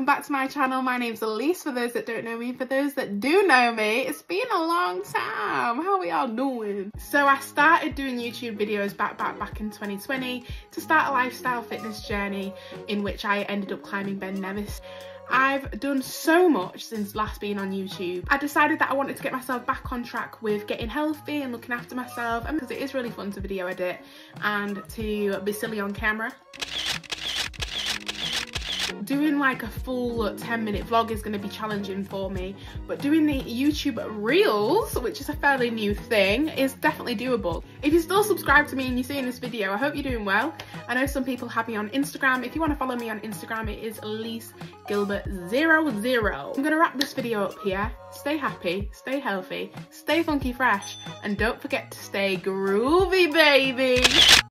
back to my channel. My name's Eliseo, for those that don't know me. For those that do know me, it's been a long time. How are we all doing? So I started doing YouTube videos back, back, back in 2020 to start a lifestyle fitness journey in which I ended up climbing Ben Nevis. I've done so much since last being on YouTube. I decided that I wanted to get myself back on track with getting healthy and looking after myself and because it is really fun to video edit and to be silly on camera like a full 10 minute vlog is going to be challenging for me but doing the YouTube reels which is a fairly new thing is definitely doable. If you're still subscribed to me and you're seeing this video I hope you're doing well. I know some people have me on Instagram. If you want to follow me on Instagram it is Eliseo Gilbert 00. I'm going to wrap this video up here. Stay happy, stay healthy, stay funky fresh and don't forget to stay groovy baby.